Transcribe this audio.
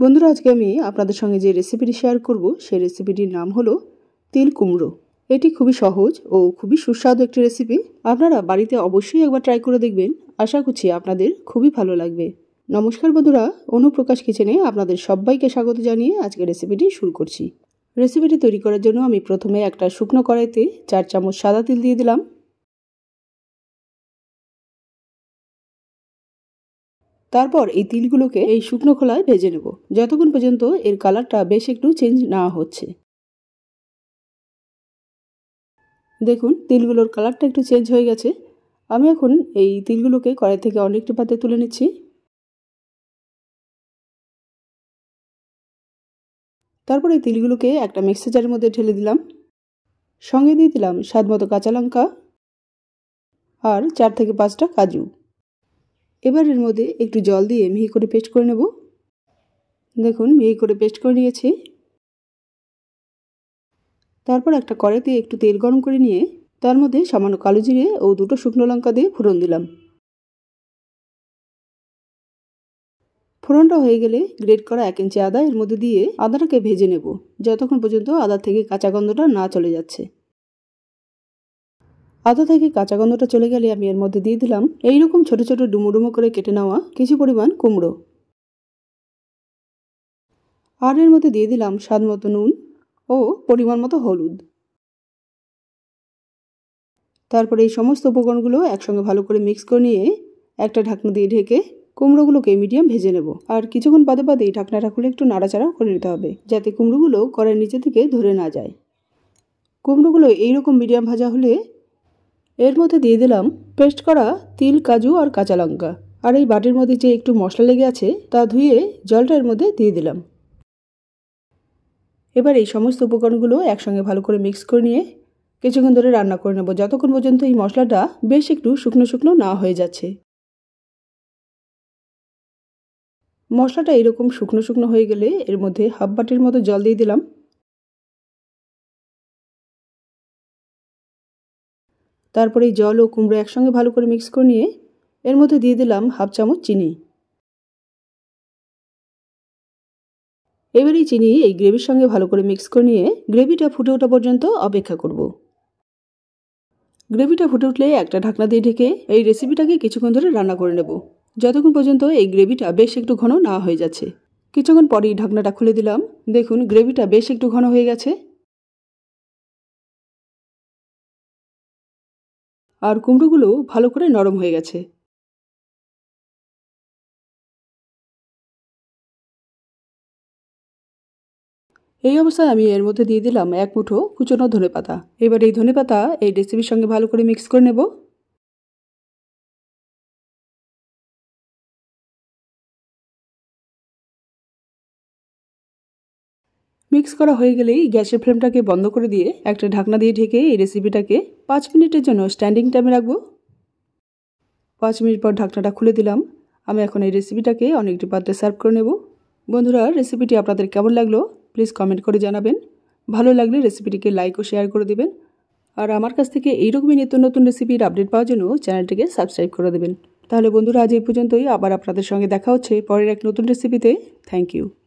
বন্ধুরা, আজকে আমি আপনাদের সঙ্গে যে রেসিপিটি শেয়ার করব, সেই রেসিপিটির নাম হলো তিল কুমড়ো। এটি খুবই সহজ ও খুবই সুস্বাদু একটি রেসিপি আপনারা বাড়িতে অবশ্যই একবার ট্রাই করে দেখবেন। আশা করছি আপনাদের খুবই ভালো লাগবে। নমস্কার বন্ধুরা, অনুপ্রকাশ কিচেনে আপনাদের সবাইকে স্বাগত জানিয়ে আজকে রেসিপিটি শুরু করছি। রেসিপিটি তৈরি করার জন্য আমি প্রথমে একটা শুকনো কড়াইতে চার চামচ সাদা তিল দিয়ে দিলাম। তারপর এই তিলগুলোকে এই শুকনো খোলায় ভেজে নেব। যতক্ষণ পর্যন্ত এর কালারটা বেশ একটু চেঞ্জ না হচ্ছে। দেখুন, তিলগুলোর কালারটা একটু চেঞ্জ হয়ে গেছে। আমি এখন এই তিলগুলোকে কড়াই থেকে অনেকটি পাতে তুলে নিচ্ছি। তারপর এই তিলগুলোকে একটা মিক্সার জারের মধ্যে ঢেলে দিলাম। সঙ্গে দিয়ে দিলাম স্বাদ মতো কাঁচা লঙ্কা আর চার থেকে পাঁচটা কাজু। এবার এর মধ্যে একটু জল দিয়ে মিহি করে পেস্ট করে নেব। দেখুন, মিহি করে পেস্ট করে নিয়েছি। তারপর একটা কড়াইতে একটু তেল গরম করে নিয়ে তার মধ্যে সামান্য কালো জিরে ও দুটো শুকনো লঙ্কা দিয়ে ফোড়ন দিলাম। ফোড়নটা হয়ে গেলে গ্রেট করা এক ইঞ্চি আদা এর মধ্যে দিয়ে আদাটাকে ভেজে নেব, যতক্ষণ পর্যন্ত আদা থেকে কাঁচা গন্ধটা না চলে যাচ্ছে। আদা থেকে কাঁচা গন্ধটা চলে গেলে আমি এর মধ্যে দিয়ে দিলাম এইরকম ছোট ছোট ডুমো করে কেটে নেওয়া কিছু পরিমাণ কুমড়ো। আর এর মধ্যে দিয়ে দিলাম স্বাদ মতো নুন ও পরিমাণ মতো হলুদ। তারপরে এই সমস্ত উপকরণগুলো একসঙ্গে ভালো করে মিক্স করে নিয়ে একটা ঢাকনা দিয়ে ঢেকে কুমড়োগুলোকে মিডিয়াম ভেজে নেব। আর কিছুক্ষণ বাদে বাদে এই ঢাকনাটা খুলে একটু নাড়াচাড়া করে নিতে হবে যাতে কুমড়োগুলো কড়াইয়ের নিচে থেকে ধরে না যায়। কুমড়োগুলো এইরকম মিডিয়াম ভাজা হলে এর মধ্যে দিয়ে দিলাম পেস্ট করা তিল, কাজু আর কাঁচা লঙ্কা। আর এই বাটির মধ্যে যে একটু মশলা লেগে আছে, তা ধুয়ে জলটা এর মধ্যে দিয়ে দিলাম। এবার এই সমস্ত উপকরণগুলো একসঙ্গে ভালো করে মিক্স করে নিয়ে কিছুক্ষণ ধরে রান্না করে নেব। যতক্ষণ পর্যন্ত এই মশলাটা বেশ একটু শুকনো শুকনো না হয়ে যাচ্ছে। মশলাটা এরকম শুকনো শুকনো হয়ে গেলে এর মধ্যে হাফ বাটির মতো জল দিয়ে দিলাম। তারপরে এই জল ও কুমড়ো একসঙ্গে ভালো করে মিক্স করে নিয়ে এর মধ্যে দিয়ে দিলাম হাফ চামচ চিনি। এবার এই চিনি এই গ্রেভির সঙ্গে ভালো করে মিক্স করে নিয়ে গ্রেভিটা ফুটে ওঠা পর্যন্ত অপেক্ষা করব। গ্রেভিটা ফুটে উঠলে একটা ঢাকনা দিয়ে ঢেকে এই রেসিপিটাকে কিছুক্ষণ ধরে রান্না করে নেব। যতক্ষণ পর্যন্ত এই গ্রেভিটা বেশ একটু ঘন না হয়ে যাচ্ছে। কিছুক্ষণ পরেই ঢাকনাটা খুলে দিলাম। দেখুন, গ্রেভিটা বেশ একটু ঘন হয়ে গেছে। আর কুমড়োগুলো ভালো করে নরম হয়ে গেছে। এই অবস্থায় আমি এর মধ্যে দিয়ে দিলাম এক মুঠো কুচনো ধনে পাতা এবার এই ধনে পাতা এই রেসিপির সঙ্গে ভালো করে মিক্স করে নেব। মিক্স করা হয়ে গেলেই গ্যাসের ফ্লেমটাকে বন্ধ করে দিয়ে একটা ঢাকনা দিয়ে ঢেকে এই রেসিপিটাকে পাঁচ মিনিটের জন্য স্ট্যান্ডিং টাইমে রাখব। পাঁচ মিনিট পর ঢাকনাটা খুলে দিলাম। আমি এখন এই রেসিপিটাকে অনেকটি পাত্রে সার্ভ করে নেব। বন্ধুরা রেসিপিটি আপনাদের কেমন লাগল? প্লিজ কমেন্ট করে জানাবেন। ভালো লাগলে রেসিপিটিকে লাইক ও শেয়ার করে দেবেন। আর আমার কাছ থেকে এইরকমই নিত্য নতুন রেসিপির আপডেট পাওয়ার জন্য চ্যানেলটিকে সাবস্ক্রাইব করে দেবেন। তাহলে বন্ধুরা, আজ এই পর্যন্তই। আবার আপনাদের সঙ্গে দেখা হচ্ছে পরের এক নতুন রেসিপিতে থ্যাংক ইউ